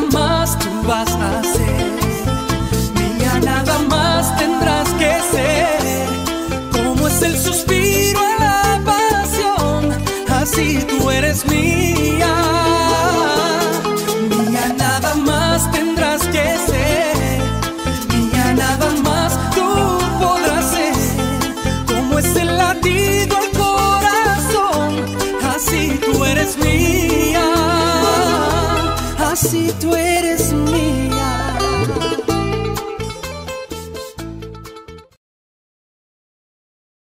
más tú vas a ser, niña, nada más tendrás que ser. Como es el suspiro a la pasión, así tú eres mía. Niña, nada más tendrás que ser, niña, nada más tú podrás ser. Como es el latido. si tú eres mío.